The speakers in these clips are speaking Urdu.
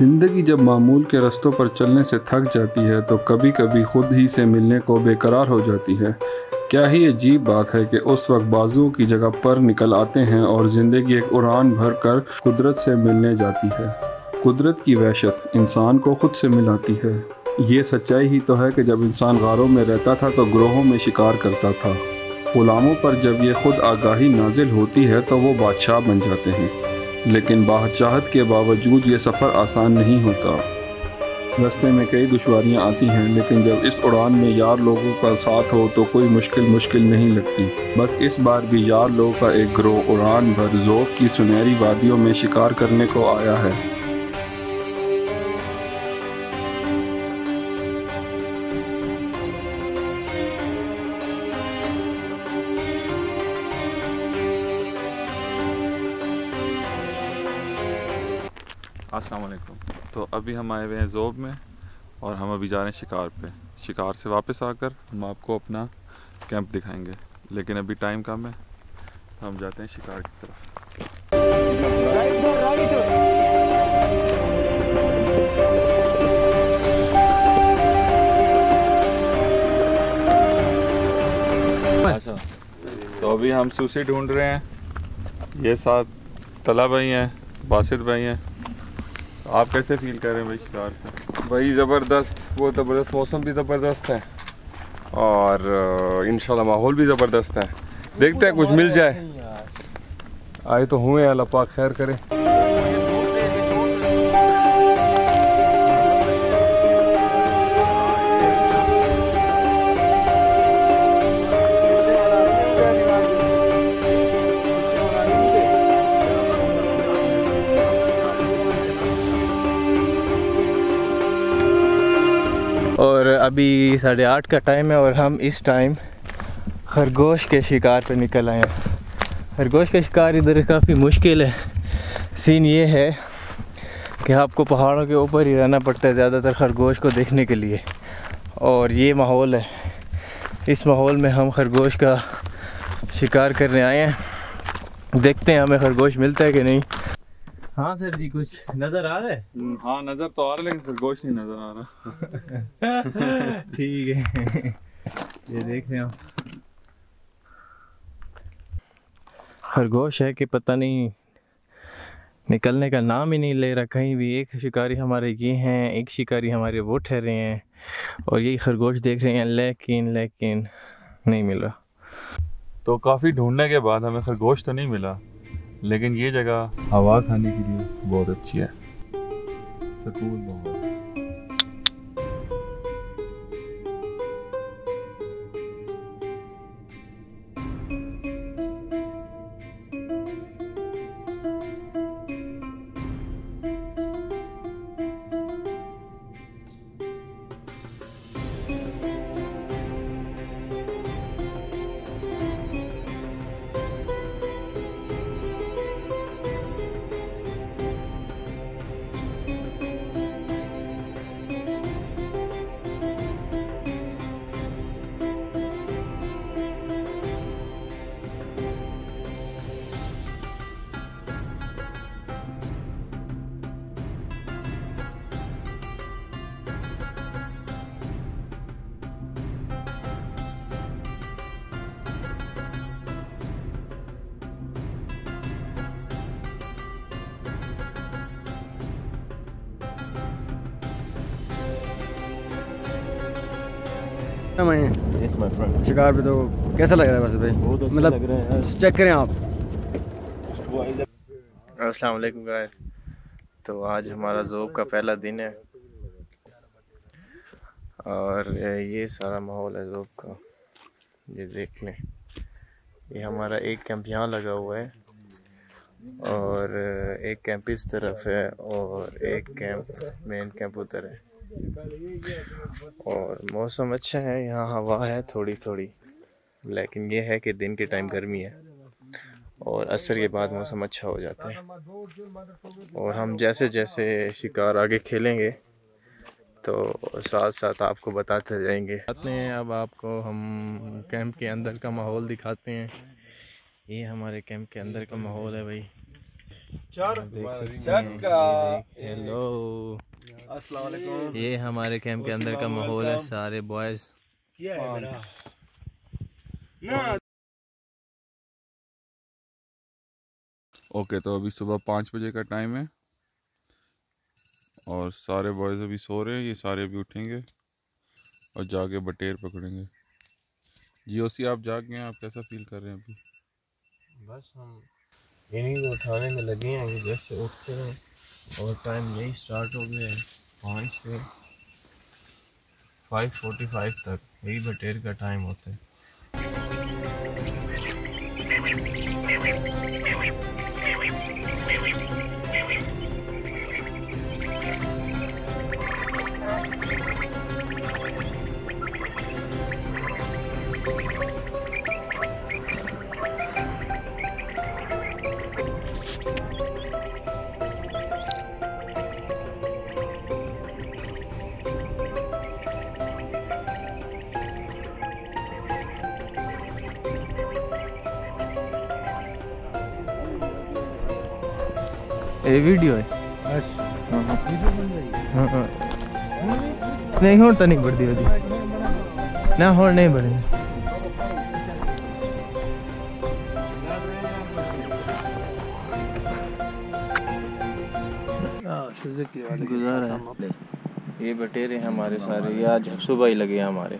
زندگی جب معمول کے رستوں پر چلنے سے تھک جاتی ہے تو کبھی کبھی خود ہی سے ملنے کو بے قرار ہو جاتی ہے۔ کیا ہی عجیب بات ہے کہ اس وقت بازو کی جگہ پر نکل آتے ہیں اور زندگی ایک اڑان بھر کر قدرت سے ملنے جاتی ہے۔ قدرت کی وحشت انسان کو خود سے ملاتی ہے۔ یہ سچائی ہی تو ہے کہ جب انسان غاروں میں رہتا تھا تو گروہوں میں شکار کرتا تھا۔ غلاموں پر جب یہ خود آگاہی نازل ہوتی ہے تو وہ بادشاہ بن جاتے ہیں۔ لیکن باہچاہت کے باوجود یہ سفر آسان نہیں ہوتا۔ رستے میں کئی دشواریاں آتی ہیں، لیکن جب اس اڑان میں یار لوگوں کا ساتھ ہو تو کوئی مشکل مشکل نہیں لگتی۔ بس اس بار بھی یار لوگوں کا ایک گروہ اڑان بھر ذوق کی سنہری وادیوں میں شکار کرنے کو آیا ہے۔ السلام علیکم۔ تو ابھی ہم آئے ہوئے ہیں زوب میں اور ہم ابھی جا رہے ہیں شکار پہ۔ شکار سے واپس آ کر ہم آپ کو اپنا کیمپ دکھائیں گے۔ لیکن ابھی ٹائم کم ہے۔ ہم جاتے ہیں شکار کی طرف۔ اچھا۔ تو ابھی ہم سوسی ڈھونڈ رہے ہیں۔ یہ ساتھ طلع بھائی ہیں باسط بھائی ہیں۔ آپ کیسے فیل کر رہے ہیں بھائی شکار سے؟ بھائی زبردست وہ زبردست موسم بھی زبردست ہے اور انشاءاللہ ماحول بھی زبردست ہے۔ دیکھتے ہیں کچھ مل جائے۔ آئے تو ہوئے اللہ پاک خیر کرے۔ ابھی ساڑھے آٹھ کا ٹائم ہے اور ہم اس ٹائم خرگوش کے شکار پہ نکل آئے ہیں۔ خرگوش کا شکار ادھر کافی مشکل ہے۔ سین یہ ہے کہ آپ کو پہاڑوں کے اوپر ہی رہنا پڑتا ہے زیادہ تر خرگوش کو دیکھنے کے لیے۔ اور یہ ماحول ہے۔ اس ماحول میں ہم خرگوش کا شکار کرنے آئے ہیں۔ دیکھتے ہیں ہمیں خرگوش ملتا ہے کہ نہیں۔ ہاں سر جی کچھ نظر آ رہا ہے؟ ہاں نظر تو آ رہا لیکن پھر گوشت نہیں نظر آ رہا۔ ٹھیک ہے۔ یہ دیکھ رہے ہیں خرگوش ہے کہ پتہ نہیں نکلنے کا نام ہی نہیں لے رہا۔ کہیں بھی ایک شکاری ہمارے یہ ہیں ایک شکاری ہمارے وہ ٹھہرے ہیں اور یہی خرگوش دیکھ رہے ہیں۔ لیکن لیکن نہیں مل رہا۔ تو کافی ڈھونڈنے کے بعد ہمیں خرگوش تو نہیں ملا۔ لیکن یہ جگہ ہوا کھانے کے لیے بہت اچھی ہے۔ سکون بہت شکار پہ تو کیسا لگ رہا ہے ویسے بھائی؟ مطلب چیک کریں آپ۔ السلام علیکم گائز تو آج ہمارا زوب کا پہلا دن ہے۔ اور یہ سارا ماحول ہے زوب کا۔ یہ دیکھ لیں۔ یہ ہمارا ایک کیمپ یہاں لگا ہوا ہے۔ اور ایک کیمپ اس طرف ہے اور ایک کیمپ مین کیمپ ادھر ہے۔ اور موسم اچھا ہے، یہاں ہوا ہے تھوڑی تھوڑی۔ لیکن یہ ہے کہ دن کے ٹائم گرمی ہے۔ اور عصر کے بعد موسم اچھا ہو جاتا ہے۔ اور ہم جیسے جیسے شکار آگے کھیلیں گے، تو ساتھ ساتھ آپ کو بتاتے جائیں گے۔ آتے ہیں، اب آپ کو ہم کیمپ کے اندر کا ماحول دکھاتے ہیں۔ یہ ہمارے کیمپ کے اندر کا ماحول ہے بھائی۔ ہیلو۔ السلام علیکم۔ یہ ہمارے کیمپ کے اندر کا ماحول ہے سارے بوائز اوکے تو ابھی صبح پانچ بجے کا ٹائم ہے۔ اور سارے بوائز ابھی سو رہے ہیں یہ سارے ابھی اٹھیں گے۔ اور جا کے بٹیر پکڑیں گے۔ جی او سی آپ جاگ گئے ہیں آپ کیسا فیل کر رہے ہیں ابھی؟ بس ہم یعنی انہیں کو اٹھانے میں لگے ہیں کہ جیسے اٹھتے ہیں اور ٹائم یہی سٹارٹ ہو گیا ہے۔ پانچ سے فائیو فورٹی فائیو تک یہی بٹیر کا ٹائم ہوتا ہے۔ یہ ویڈیو ہے. ہاں ہاں. نہیں ہوں تو نہیں بڑھتی ہوتی نہ ہوں نہیں بڑھیں گزارا یہ بٹیرے ہمارے سارے. یہ آج صبح ہی لگے ہیں ہمارے.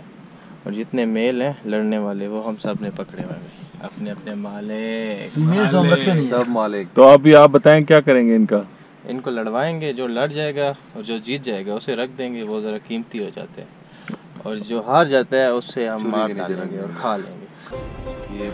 اور جتنے میل ہیں لڑنے والے وہ ہم سب نے پکڑے ہوئے ہیں. اپنے اپنے مالک سب مالک۔ تو ابھی آپ بتائیں کیا کریں گے ان کا؟ ان کو لڑوائیں گے جو لڑ جائے گا اور جو جیت جائے گا اسے رکھ دیں گے وہ ذرا قیمتی ہو جاتے ہیں۔ اور جو ہار جاتا ہے اس سے ہم مار ڈالیں گے اور کھا لیں گے۔ یہ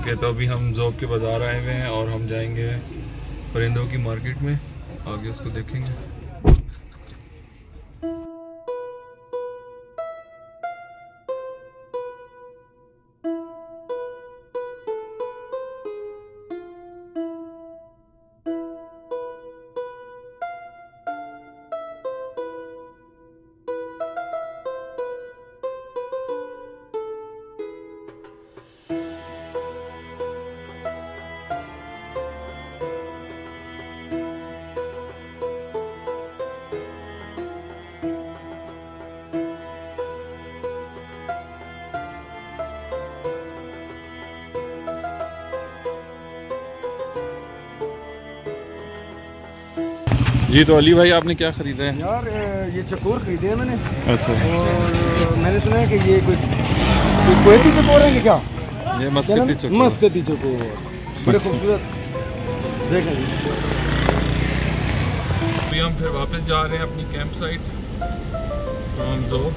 اوکے، تو ابھی ہم ذوب کے بازار آئے ہوئے ہیں اور ہم جائیں گے پرندوں کی مارکیٹ میں، آگے اس کو دیکھیں گے۔ جی تو علی بھائی آپ نے کیا خریدا ہے؟ یار یہ چکور خریدے ہیں میں نے۔ اچھا۔ اور میں نے سنا ہے کہ یہ کچھ یہ کوئٹی چکور ہیں کہ کیا؟ یہ مسکتی چکر مسکتی چکور۔ بڑے خوبصورت۔ دیکھیں جی ابھی ہم پھر واپس جا رہے ہیں اپنی کیمپ سائٹ فرام زو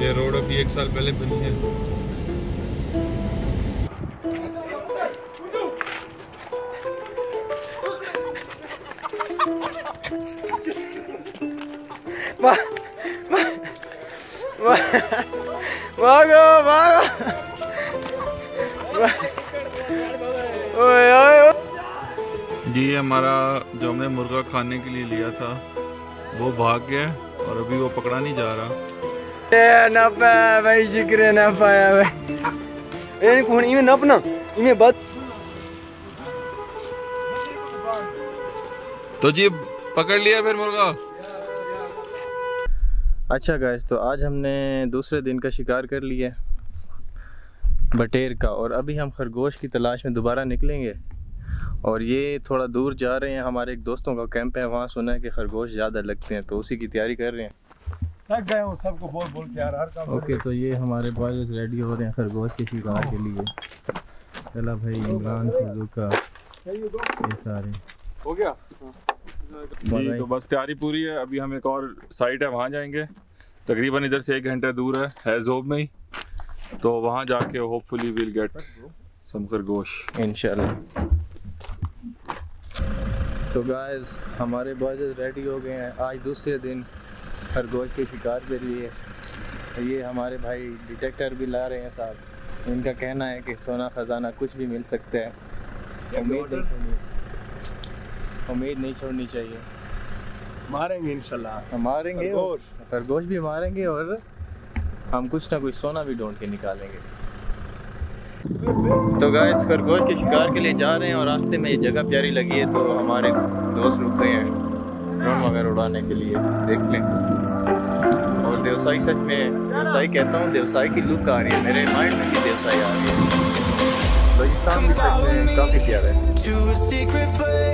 یہ روڈ ابھی ایک سال پہلے بنی ہے۔ بھاگو بھاگو اوئے اوئے جی یہ ہمارا جو ہم نے مرغا کھانے کے لیے لیا تھا وہ بھاگ گیا اور ابھی وہ پکڑا نہیں جا رہا۔ نہ پایا بھائی شکر نہ پایا بھائی۔ کون ایویں نپنا ایویں بات۔ تو جی پکڑ لیا پھر مرغا۔ اچھا گائز تو آج ہم نے دوسرے دن کا شکار کر لیا بٹیر کا اور ابھی ہم خرگوش کی تلاش میں دوبارہ نکلیں گے۔ اور یہ تھوڑا دور جا رہے ہیں ہمارے ایک دوستوں کا کیمپ ہے وہاں سنا ہے کہ خرگوش زیادہ لگتے ہیں تو اسی کی تیاری کر رہے ہیں۔ تھک گئے ہوں سب کو بول بول کے ہر کام اوکے تو یہ ہمارے بوائز ریڈی ہو رہے ہیں خرگوش کے شکار کے لیے۔ چلا بھائی عمران فضوکا یہ سارے۔ ہو گیا؟ جی تو بس تیاری پوری ہے۔ ابھی ہم ایک اور سائٹ ہے وہاں جائیں گے۔ تقریباً ادھر سے ایک گھنٹہ دور ہے ہے زوب میں ہی۔ تو وہاں جا کے hopefully well get some خرگوش انشاءاللہ۔ تو گائز ہمارے بوائز ریڈی ہو گئے ہیں۔ آج دوسرے دن خرگوش کے شکار کے لیے۔ یہ ہمارے بھائی ڈیٹیکٹر بھی لا رہے ہیں ساتھ ان کا کہنا ہے کہ سونا خزانہ کچھ بھی مل سکتا ہے۔ امید نہیں چھوڑنی چاہیے۔ ماریں گے انشاءاللہ۔ ماریں گے خرگوش۔ خرگوش بھی ماریں گے اور ہم کچھ نہ کچھ سونا بھی ڈھونڈ کے نکالیں گے۔ تو گائز خرگوش کے شکار کے لیے جا رہے ہیں اور راستے میں یہ جگہ پیاری لگی ہے تو ہمارے دوست رک گئے ہیں۔ ڈرون وغیرہ اڑانے کے لیے دیکھ لیں۔ اور دیوسائی سچ میں دیوسائی کہتا ہوں دیوسائی کی لک آ رہی ہے۔ میرے مائنڈ میں بھی دیوسائی آ رہی ہے۔ تو یہ سامنے سچ میں کافی پیارا ہے۔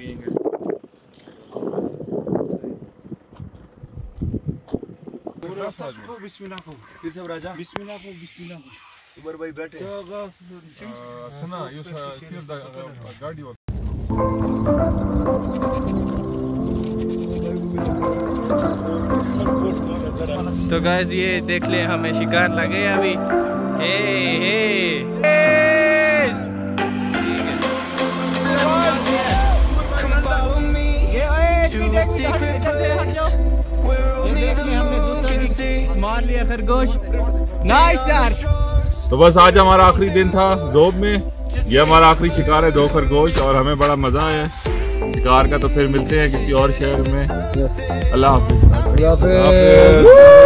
چائے گے بسم اللہ کو پھر سے راجا بسم اللہ کو بسم اللہ کو عمر بھائی بیٹھے تو گائز یہ دیکھ لیں ہمیں شکار لگے ابھی۔ اے see. مار لیا خرگوش۔ نائس یار۔ تو بس آج ہمارا آخری دن تھا زوب میں۔ یہ ہمارا آخری شکار ہے دو خرگوش اور ہمیں بڑا مزہ آیا۔ ہے شکار کا تو پھر ملتے ہیں کسی اور شہر میں۔ اللہ حافظ۔ Beyond the